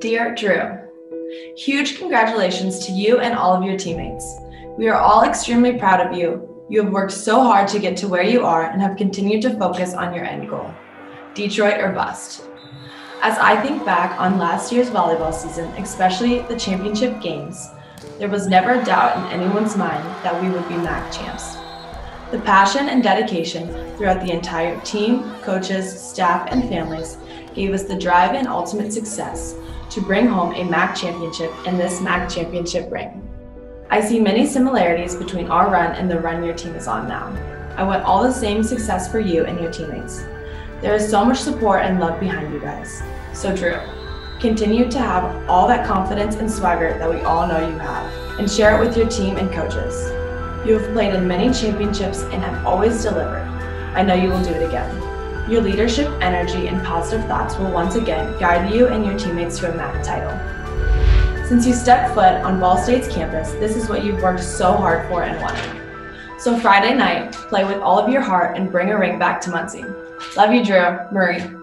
Dear Drew, huge congratulations to you and all of your teammates. We are all extremely proud of you. You have worked so hard to get to where you are and have continued to focus on your end goal Detroit or bust. As I think back on last year's volleyball season, especially the championship games, there was never a doubt in anyone's mind that we would be MAC champs. The passion and dedication throughout the entire team, coaches, staff, and families gave us the drive and ultimate success to bring home a MAC championship in this MAC championship ring. I see many similarities between our run and the run your team is on now. I want all the same success for you and your teammates. There is so much support and love behind you guys. So Drew, continue to have all that confidence and swagger that we all know you have, and share it with your team and coaches. You have played in many championships and have always delivered. I know you will do it again. Your leadership, energy, and positive thoughts will once again guide you and your teammates to a MAC title. Since you stepped foot on Ball State's campus, this is what you've worked so hard for and wanted. So Friday night, play with all of your heart and bring a ring back to Muncie. Love you, Drew. Murray.